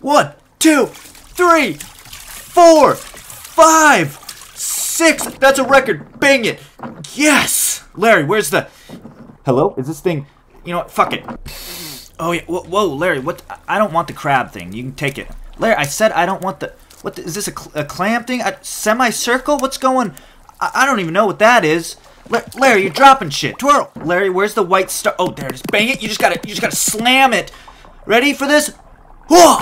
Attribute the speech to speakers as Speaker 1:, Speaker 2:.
Speaker 1: One, two, three, four, five, six. That's a record. Bang it. Yes. Larry, where's the. Hello? Is this thing. You know what? Fuck it. Oh, yeah. Whoa, whoa, Larry, what? I don't want the crab thing. You can take it. Larry, I said I don't want the. What the, is this a, cl- a clam thing? A semicircle? What's going? I, I don't even know what that is. La- Larry, you're dropping shit. Twirl. Larry, where's the white star? Oh, there it is. Bang it. You just gotta. You just gotta slam it. Ready for this? Whoa!